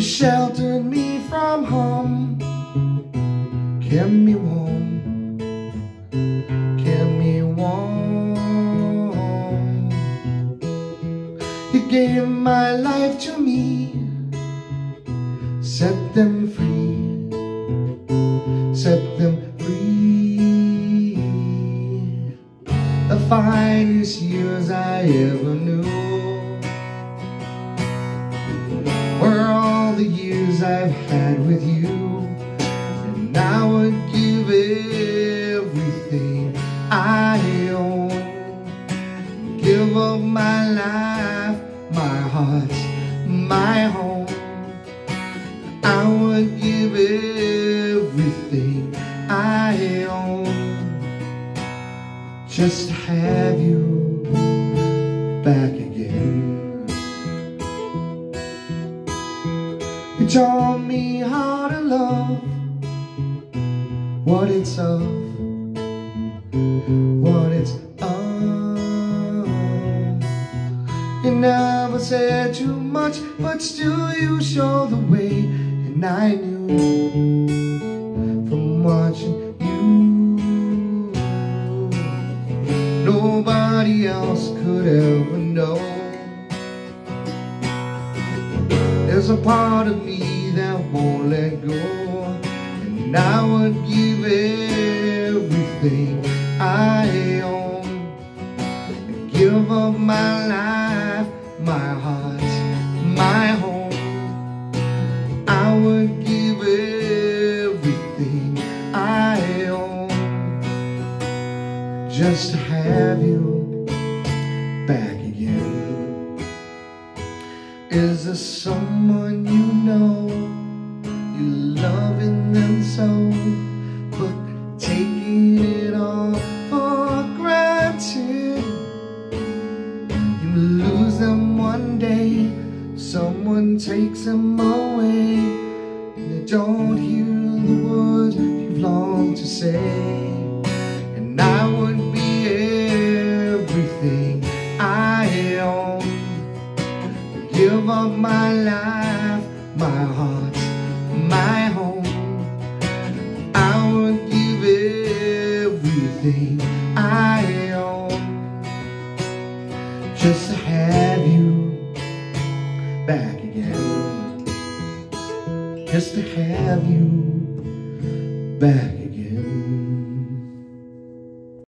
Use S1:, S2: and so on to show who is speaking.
S1: sheltered me from harm, kept me warm, kept me warm. You gave my life to me, set them free, set them free. The finest years I ever knew. I've had with you. And I would give everything I own. Give up my life, my heart, my home. I would give everything I own. Just to have you back You taught me how to love. What it's of. What it's of. You never said too much But still you show the way. And I knew From watching you. Nobody else could ever know a part of me that won't let go. And I would give everything I own. Give up my life, my heart, my home. I would give everything I own. Just to have you back is there someone you know You're loving them so? But taking it all for granted You lose them one day. Someone takes them away And they don't hear the words you've longed to say up my life, my heart, my home. I would give everything I own just to have you back again. Just to have you back